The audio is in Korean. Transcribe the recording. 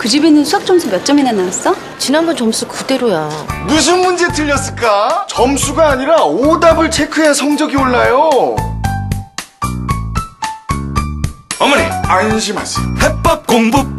그 집에는 수학 점수 몇 점이나 나왔어? 지난번 점수 그대로야. 무슨 문제 틀렸을까? 점수가 아니라 오답을 체크해야 성적이 올라요. 어머니 안심하세요 해법 공부